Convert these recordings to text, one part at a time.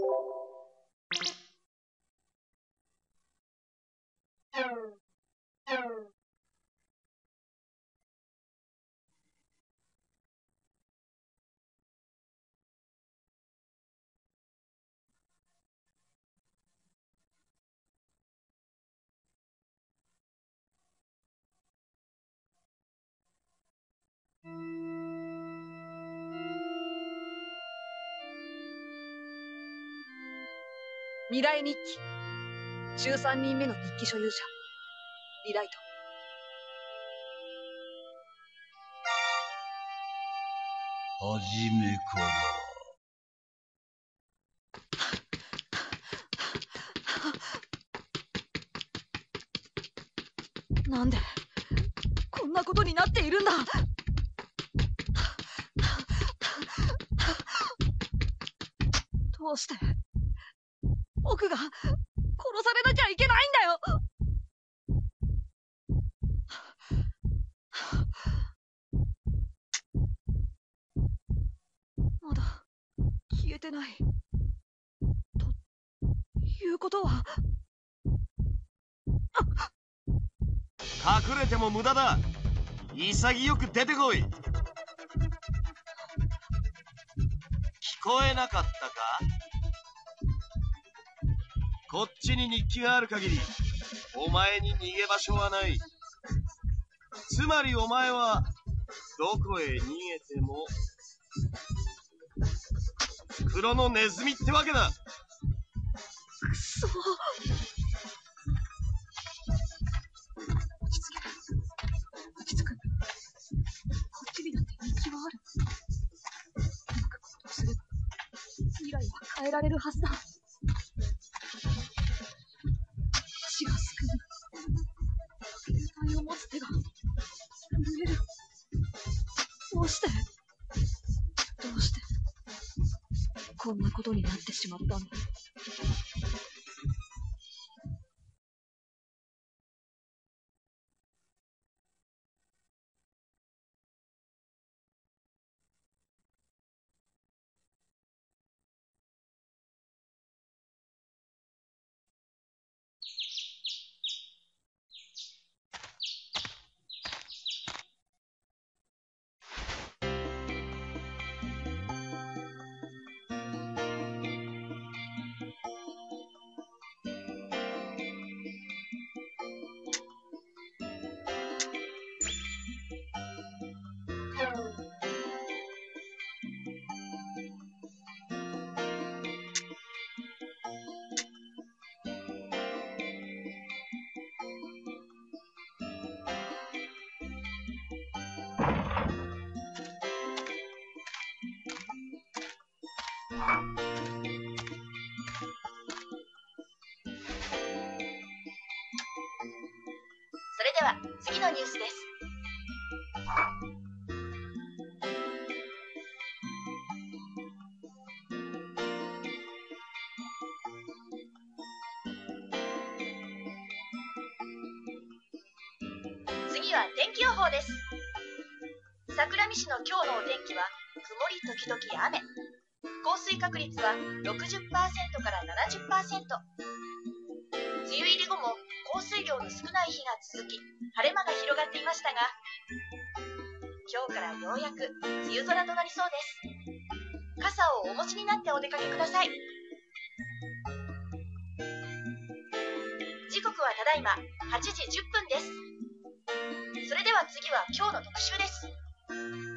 Thank you 未来日記。13人目の日記所有者。リライトはじめから。なんでこんなことになっているんだ？どうして？僕が殺されなきゃいけないんだよ。まだ消えてない。ということは。隠れても無駄だ。潔く出てこい。聞こえなかったか？こっちに日記がある限りお前に逃げ場所はない。つまりお前はどこへ逃げても黒のネズミってわけだ。くそ。落ち着け落ち着く。こっちにだって日記はある。うまく行動すれば未来は変えられるはずだ。こんなことになってしまったんだでは次のニュースです。次は天気予報です。桜見市の今日のお天気は曇り時々雨。降水確率は60%から70%。梅雨入り後も降水量の少ない日が続き晴れ間が広がっていましたが今日からようやく梅雨空となりそうです。傘をお持ちになってお出かけください。時刻はただいま8時10分です。それでは次は今日の特集です。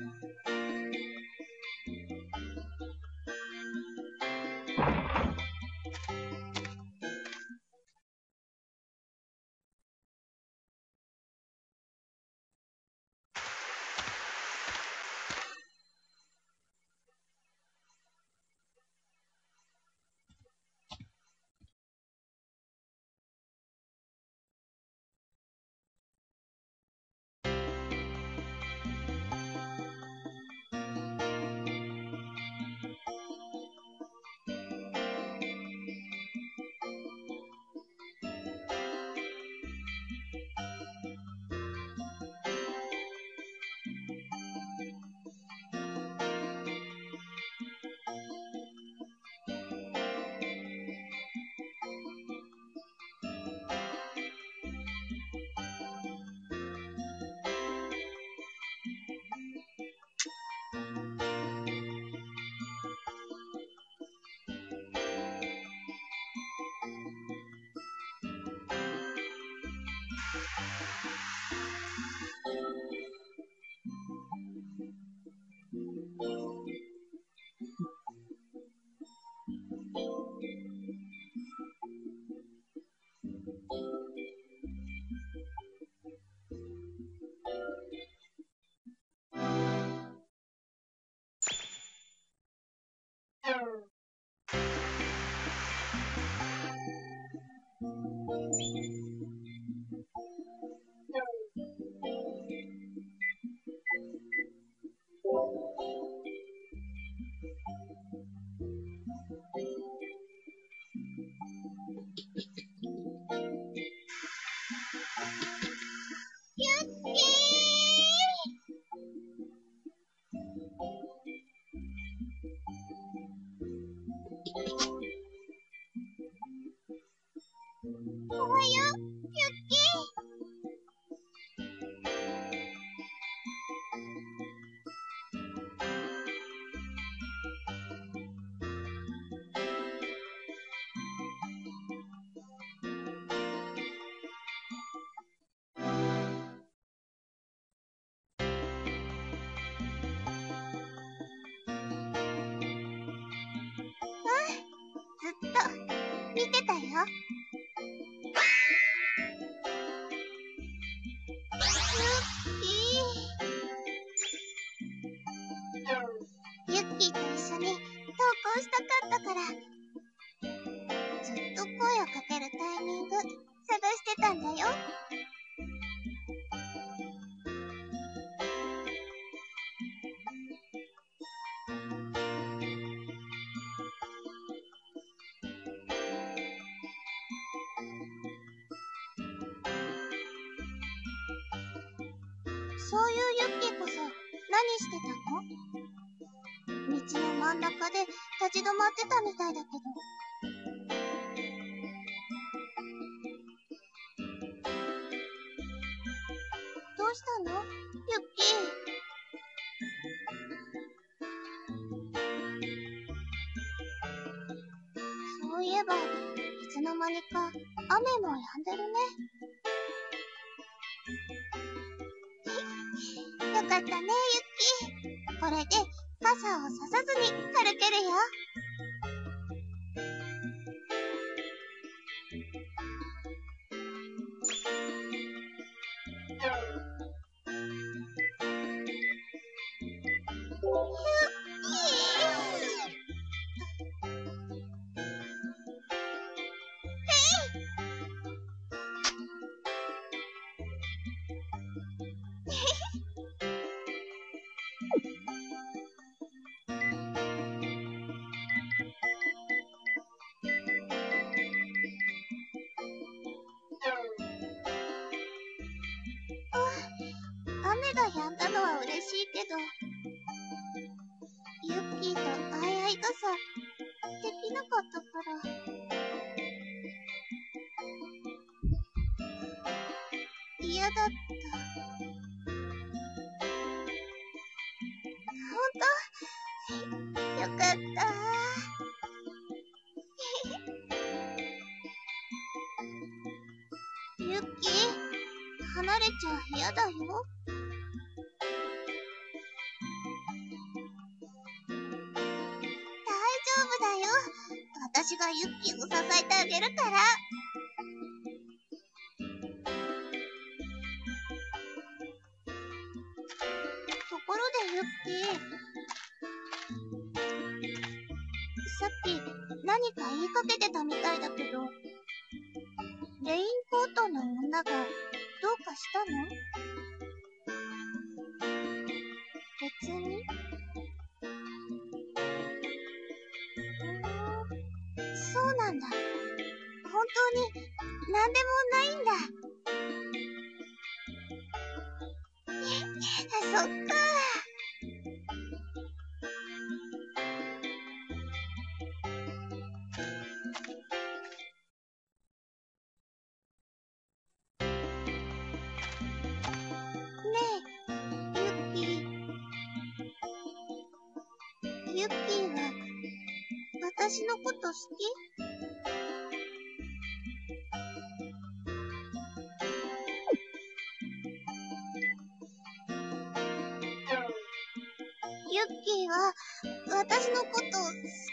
てたよ。そういうユッキーこそ何してたの道の真ん中で立ち止まってたみたいだけど。どうしたのユッキー。そういえば、いつの間にか雨も止んでるね。かったね、ユッキー。これで傘をささずに歩けるよ。雨が止んだのは嬉しいけど、ユッキーと相合い傘、できなかったから。嫌だった。ほんとよかった。ユッキー、離れちゃ嫌だよ。私がユッキーを支えてあげるから。ところでユッキー。さっき何か言いかけてたみたいだけど、レインコートの女がどうかしたの？別に。本当に何でもないんだ。そっか。ねえ、ユッキー。ユッキーは私のこと好き？私のこと好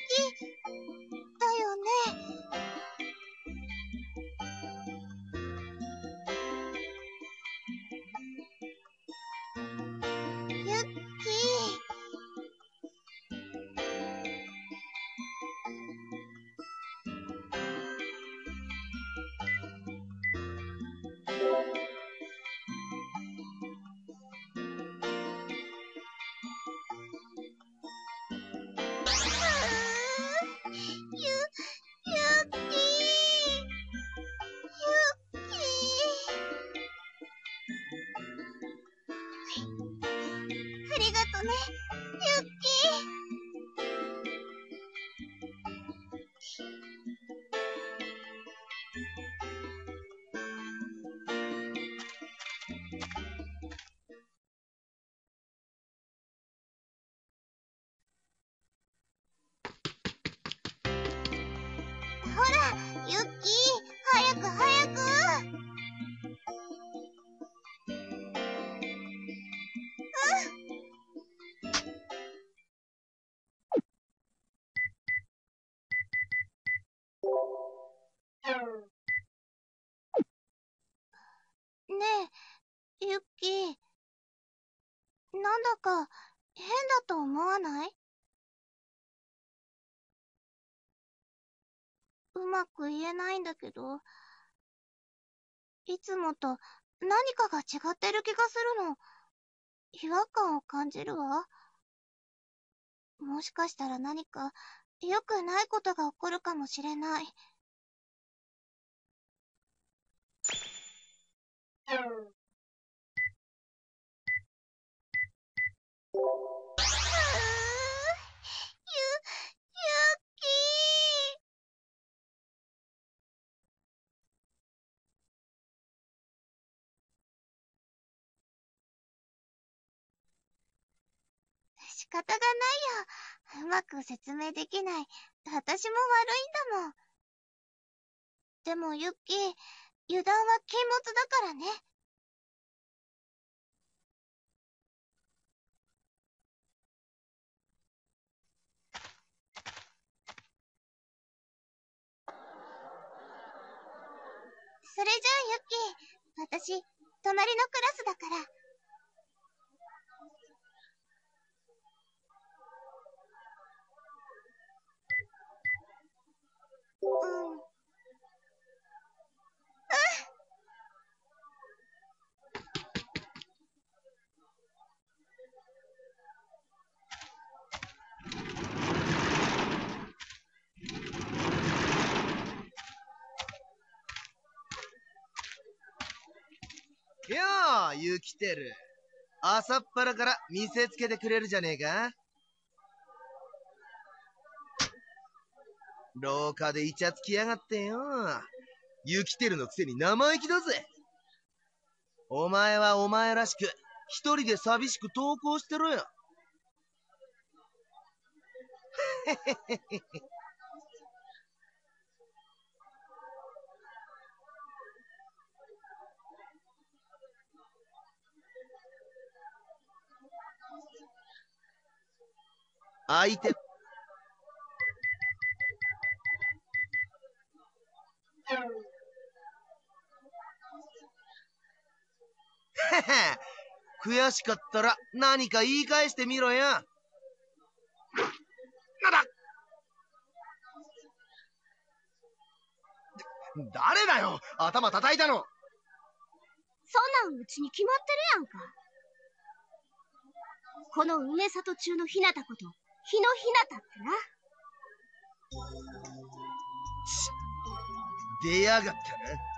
だか変だと思わない？うまく言えないんだけど、いつもと何かが違ってる気がするの。違和感を感じるわ。もしかしたら何か良くないことが起こるかもしれない。方がないよ。うまく説明できない。私も悪いんだもん。でもユッキー、油断は禁物だからね。それじゃあユッキー、私、隣のクラスだから。うん。うん。よー、ゆきてる。朝っぱらから見せつけてくれるじゃねえか廊下でイチャつきやがってよ。ゆきてるのくせに生意気だぜ。お前はお前らしく、一人で寂しく投稿してろよ。相手、悔しかったら何か言い返してみろよ。なんだ誰だよ頭叩いたのそんなんうちに決まってるやんか。この梅里中のひなたこと、日のひなたってな。出やがったな、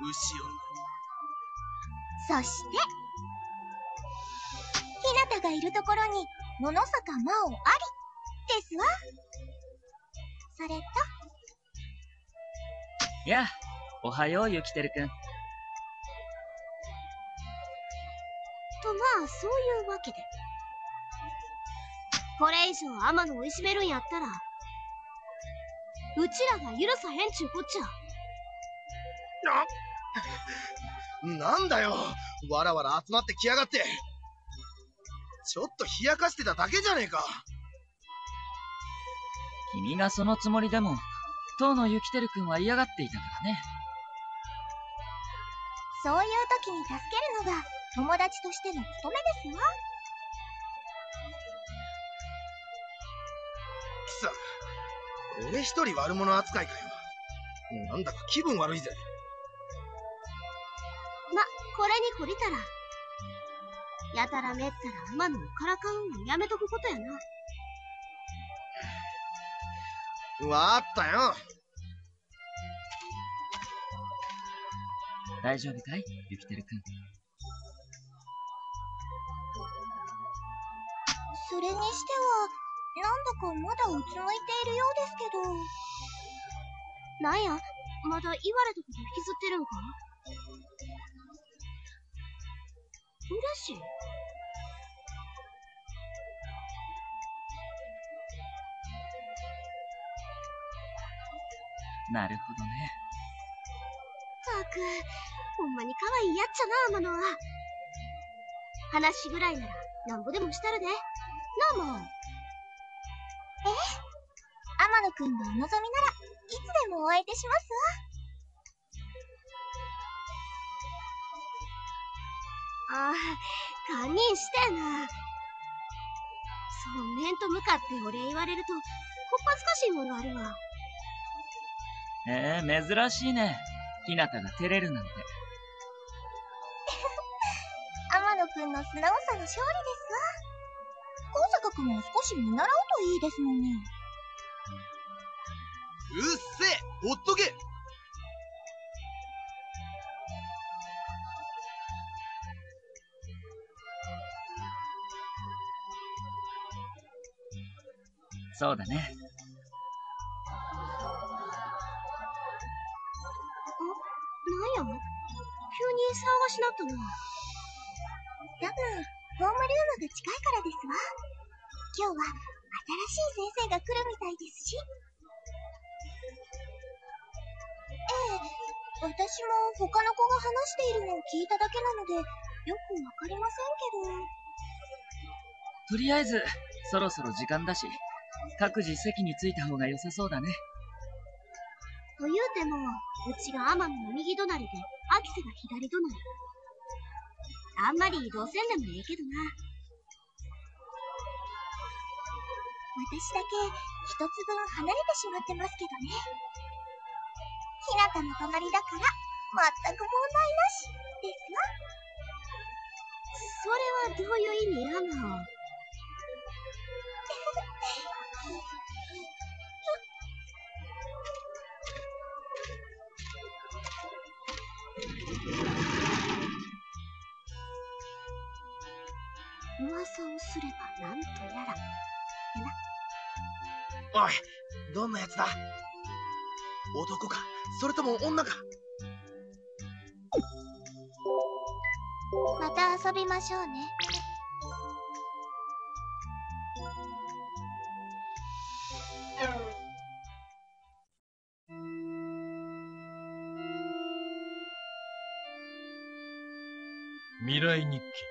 牛そして、ひなたがいるところに、野々坂真央あり、ですわ。それと、やあ、おはよう、ゆきてるくん。とまあ、そういうわけで。これ以上天野をいじめるんやったら、うちらが許さへんちゅうこっちゃ。な、なんだよわらわら集まってきやがってちょっと冷やかしてただけじゃねえか君がそのつもりでも、当のユキテル君は嫌がっていたからね。そういう時に助けるのが友達としての務めですわ。くそ。俺一人悪者扱いかよ。なんだか気分悪いぜ。ま、これに懲りたら。やたらめったら天野をからかうんのやめとくことやな。わかったよ。大丈夫かいユキテル君？それにしては、なんだかまだうつむいているようですけど。なんや、まだ言われたこと引きずってるんかしいなるほどね。ったく、ほんまに可愛いやっちゃな、天野は。話ぐらいなら、なんぼでもしたるで。なあ、もう。え？天野くんのお望みなら、いつでもお相手しますわ。ああ、堪忍してえな。そう、面と向かってお礼言われると、こっぱずかしいものあるわ。ええ珍しいね。ひなたが照れるなんて。天野くんの素直さの勝利ですわ。高坂くんも少し見習うといいですのに。うっせえほっとけそうだね。なんや急に騒がしなったな。多分、ホームルームが近いからですわ。今日は新しい先生が来るみたいですし。ええ、私も他の子が話しているのを聞いただけなので、よくわかりませんけど。とりあえず、そろそろ時間だし、各自席に着いた方が良さそうだね。と言うても、うちが天野の右隣で、秋瀬が左隣。あんまり移動せんでもええけどな。私だけ一つ分離れてしまってますけどね。ひなたの隣だから、全く問題なし、ですわ。それはどういう意味やの？噂をすればなんとやら。おい、どんなやつだ？男かそれとも女か？また遊びましょうね。未来日記。